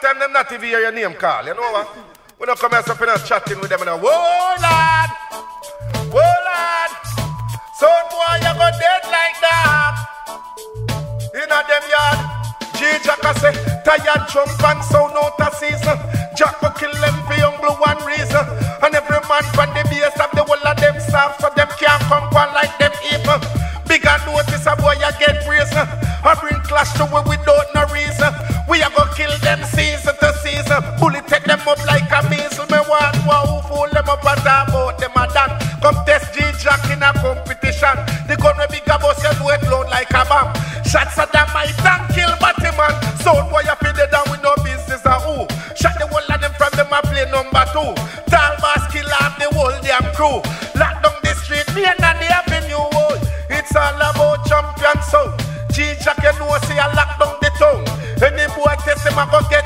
time them not even hear your name call. You know what? We don't come here so we chatting with them and whoa lad, whoa lad. Son boy, you go dead like that. In a them yard. G Jack I say, tired jump and sound out of season. Jack will kill them for young blue one reason. And every man from the base of the whole of them soft, so them can't come one like them evil. Bigger notice a boy you get reason. I bring clash to where we without Bullet take them up like a measle, me one. who fool them up and talk about them a done. Come test G Jack in a competition. The gun we big about said wet load like a bomb. Shots at them, I don't kill Batman. Sound boy, you feel down with no business at who. Shot the whole of them from them a play number two. Tall boss kill off the whole damn crew. Lock down the street, me and the avenue. world it's all about champion sound. G Jack, you know, see, I lock down the town. Any boy test him, I go get